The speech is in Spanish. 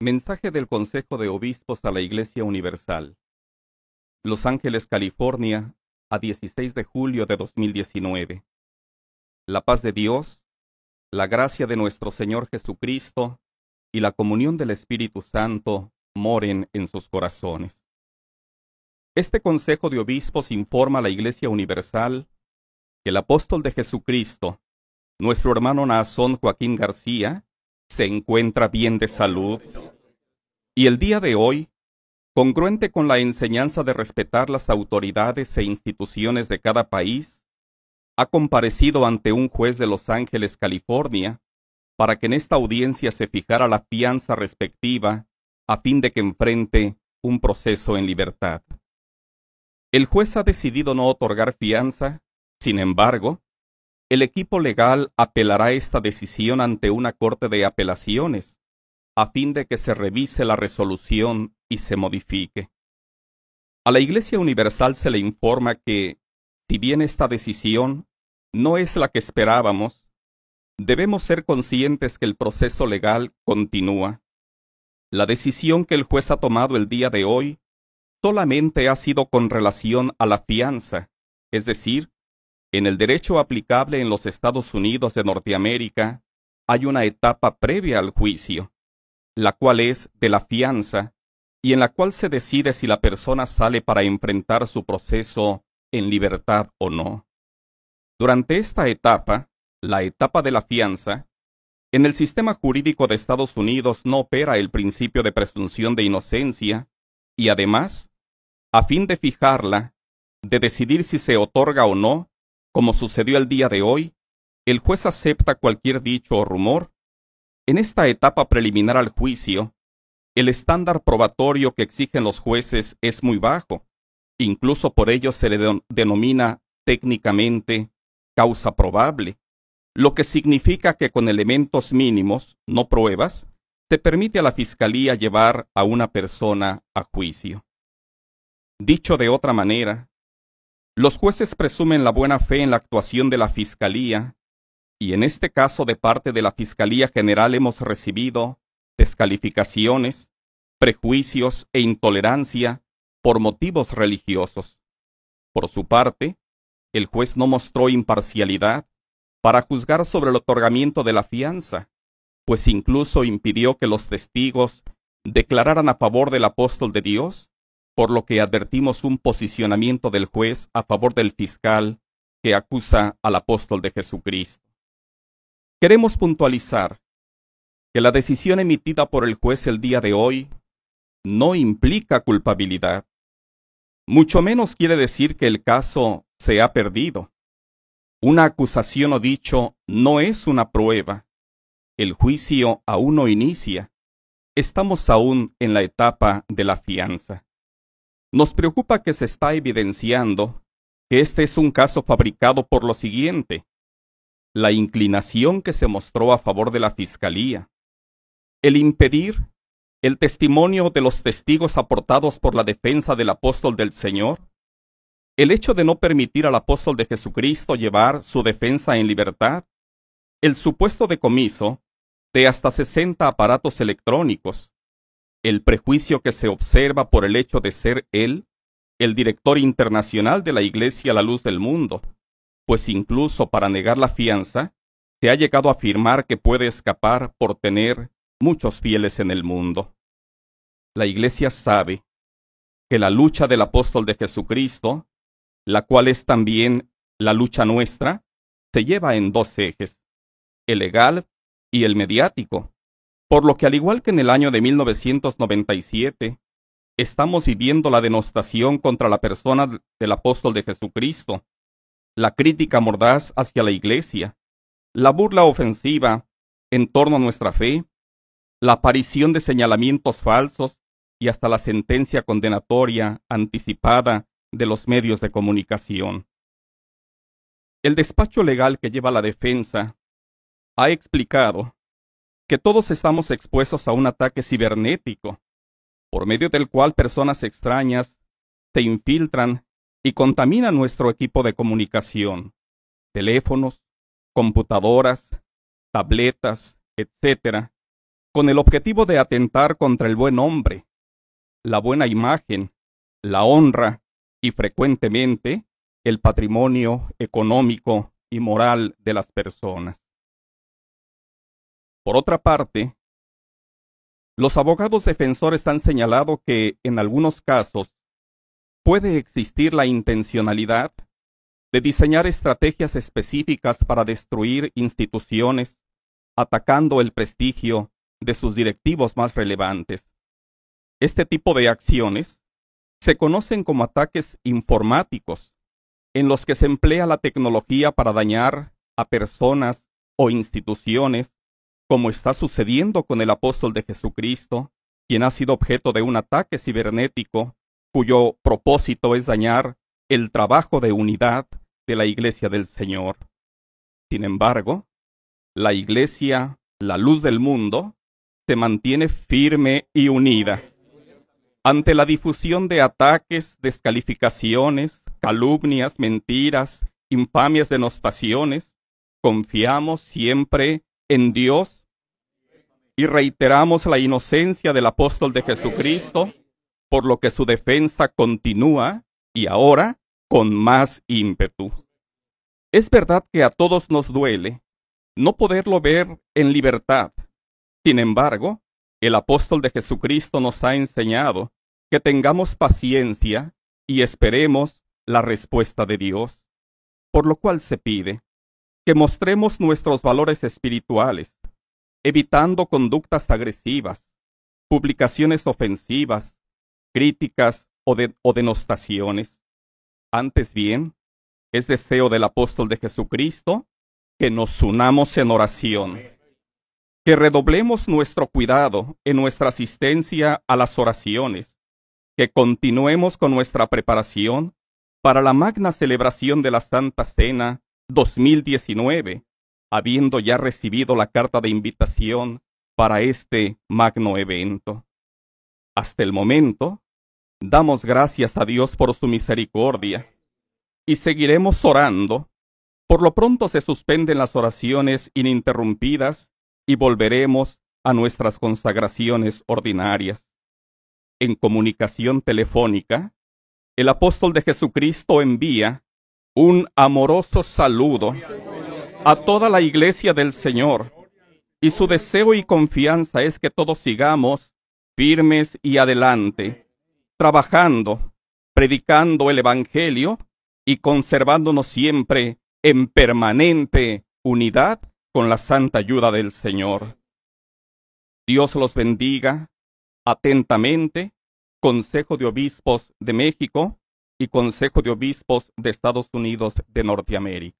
Mensaje del Consejo de Obispos a la Iglesia Universal. Los Ángeles, California, a 16 de julio de 2019. La paz de Dios, la gracia de nuestro Señor Jesucristo y la comunión del Espíritu Santo moren en sus corazones. Este Consejo de Obispos informa a la Iglesia Universal que el apóstol de Jesucristo, nuestro hermano Nazón Joaquín García, se encuentra bien de salud. Y el día de hoy, congruente con la enseñanza de respetar las autoridades e instituciones de cada país, ha comparecido ante un juez de Los Ángeles, California, para que en esta audiencia se fijara la fianza respectiva a fin de que enfrente un proceso en libertad. El juez ha decidido no otorgar fianza, sin embargo, el equipo legal apelará esta decisión ante una corte de apelaciones, a fin de que se revise la resolución y se modifique. A la Iglesia Universal se le informa que, si bien esta decisión no es la que esperábamos, debemos ser conscientes que el proceso legal continúa. La decisión que el juez ha tomado el día de hoy solamente ha sido con relación a la fianza, es decir, en el derecho aplicable en los Estados Unidos de Norteamérica, hay una etapa previa al juicio, la cual es de la fianza, y en la cual se decide si la persona sale para enfrentar su proceso en libertad o no. Durante esta etapa, la etapa de la fianza, en el sistema jurídico de Estados Unidos no opera el principio de presunción de inocencia, y además, a fin de fijarla, de decidir si se otorga o no, como sucedió el día de hoy, el juez acepta cualquier dicho o rumor. En esta etapa preliminar al juicio, el estándar probatorio que exigen los jueces es muy bajo. Incluso por ello se le denomina técnicamente causa probable, lo que significa que con elementos mínimos, no pruebas, se permite a la Fiscalía llevar a una persona a juicio. Dicho de otra manera, los jueces presumen la buena fe en la actuación de la Fiscalía, y en este caso de parte de la Fiscalía General hemos recibido descalificaciones, prejuicios e intolerancia por motivos religiosos. Por su parte, el juez no mostró imparcialidad para juzgar sobre el otorgamiento de la fianza, pues incluso impidió que los testigos declararan a favor del apóstol de Dios por lo que advertimos un posicionamiento del juez a favor del fiscal que acusa al apóstol de Jesucristo. Queremos puntualizar que la decisión emitida por el juez el día de hoy no implica culpabilidad. Mucho menos quiere decir que el caso se ha perdido. Una acusación o dicho no es una prueba. El juicio aún no inicia. Estamos aún en la etapa de la fianza. Nos preocupa que se está evidenciando que este es un caso fabricado por lo siguiente. La inclinación que se mostró a favor de la Fiscalía. El impedir el testimonio de los testigos aportados por la defensa del apóstol del Señor. El hecho de no permitir al apóstol de Jesucristo llevar su defensa en libertad. El supuesto decomiso de hasta 60 aparatos electrónicos el prejuicio que se observa por el hecho de ser él el director internacional de la Iglesia a la luz del mundo, pues incluso para negar la fianza, se ha llegado a afirmar que puede escapar por tener muchos fieles en el mundo. La Iglesia sabe que la lucha del apóstol de Jesucristo, la cual es también la lucha nuestra, se lleva en dos ejes, el legal y el mediático, por lo que al igual que en el año de 1997, estamos viviendo la denostación contra la persona del apóstol de Jesucristo, la crítica mordaz hacia la iglesia, la burla ofensiva en torno a nuestra fe, la aparición de señalamientos falsos y hasta la sentencia condenatoria anticipada de los medios de comunicación. El despacho legal que lleva la defensa ha explicado que todos estamos expuestos a un ataque cibernético, por medio del cual personas extrañas se infiltran y contaminan nuestro equipo de comunicación, teléfonos, computadoras, tabletas, etc., con el objetivo de atentar contra el buen nombre, la buena imagen, la honra y frecuentemente el patrimonio económico y moral de las personas. Por otra parte, los abogados defensores han señalado que, en algunos casos, puede existir la intencionalidad de diseñar estrategias específicas para destruir instituciones, atacando el prestigio de sus directivos más relevantes. Este tipo de acciones se conocen como ataques informáticos, en los que se emplea la tecnología para dañar a personas o instituciones, como está sucediendo con el apóstol de Jesucristo, quien ha sido objeto de un ataque cibernético cuyo propósito es dañar el trabajo de unidad de la iglesia del Señor. Sin embargo, la iglesia, la luz del mundo, se mantiene firme y unida. Ante la difusión de ataques, descalificaciones, calumnias, mentiras, infamias, denostaciones, confiamos siempre en Dios y reiteramos la inocencia del apóstol de Jesucristo, por lo que su defensa continúa y ahora con más ímpetu. Es verdad que a todos nos duele no poderlo ver en libertad. Sin embargo, el apóstol de Jesucristo nos ha enseñado que tengamos paciencia y esperemos la respuesta de Dios, por lo cual se pide que mostremos nuestros valores espirituales, evitando conductas agresivas, publicaciones ofensivas, críticas o, o denostaciones. Antes bien, es deseo del apóstol de Jesucristo que nos unamos en oración, que redoblemos nuestro cuidado en nuestra asistencia a las oraciones, que continuemos con nuestra preparación para la magna celebración de la Santa Cena 2019, habiendo ya recibido la carta de invitación para este magno evento. Hasta el momento, damos gracias a Dios por su misericordia y seguiremos orando. Por lo pronto se suspenden las oraciones ininterrumpidas y volveremos a nuestras consagraciones ordinarias. En comunicación telefónica, el apóstol de Jesucristo envía un amoroso saludo a toda la iglesia del Señor y su deseo y confianza es que todos sigamos firmes y adelante, trabajando, predicando el Evangelio y conservándonos siempre en permanente unidad con la santa ayuda del Señor. Dios los bendiga atentamente, Consejo de Obispos de México y Consejo de Obispos de Estados Unidos de Norteamérica.